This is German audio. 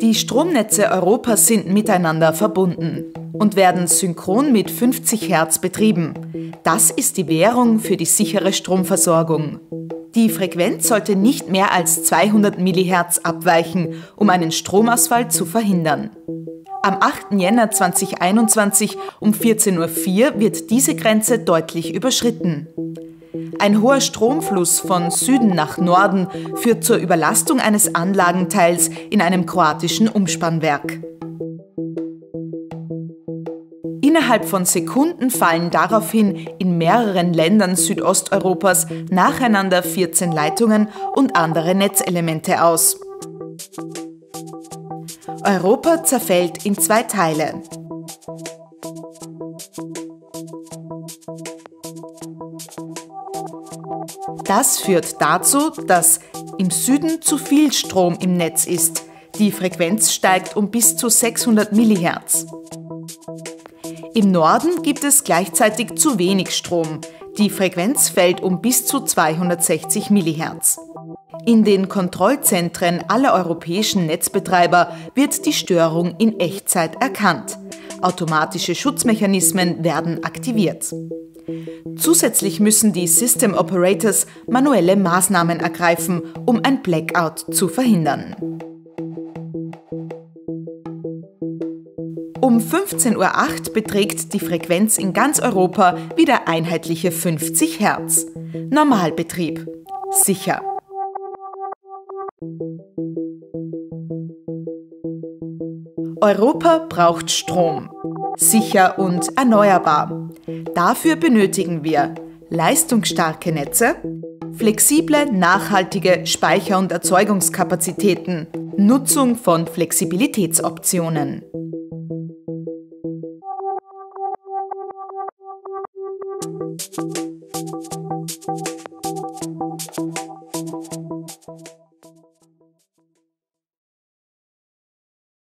Die Stromnetze Europas sind miteinander verbunden und werden synchron mit 50 Hertz betrieben. Das ist die Währung für die sichere Stromversorgung. Die Frequenz sollte nicht mehr als 200 mHz abweichen, um einen Stromausfall zu verhindern. Am 8. Jänner 2021 um 14.04 Uhr wird diese Grenze deutlich überschritten. Ein hoher Stromfluss von Süden nach Norden führt zur Überlastung eines Anlagenteils in einem kroatischen Umspannwerk. Innerhalb von Sekunden fallen daraufhin in mehreren Ländern Südosteuropas nacheinander 14 Leitungen und andere Netzelemente aus. Europa zerfällt in zwei Teile. Das führt dazu, dass im Süden zu viel Strom im Netz ist. Die Frequenz steigt um bis zu 600 MHz. Im Norden gibt es gleichzeitig zu wenig Strom. Die Frequenz fällt um bis zu 260 MHz. In den Kontrollzentren aller europäischen Netzbetreiber wird die Störung in Echtzeit erkannt. Automatische Schutzmechanismen werden aktiviert. Zusätzlich müssen die System Operators manuelle Maßnahmen ergreifen, um ein Blackout zu verhindern. Um 15.08 Uhr beträgt die Frequenz in ganz Europa wieder einheitliche 50 Hertz. Normalbetrieb. Sicher. Europa braucht Strom. Sicher und erneuerbar. Dafür benötigen wir leistungsstarke Netze, flexible, nachhaltige Speicher- und Erzeugungskapazitäten, Nutzung von Flexibilitätsoptionen. Thank you.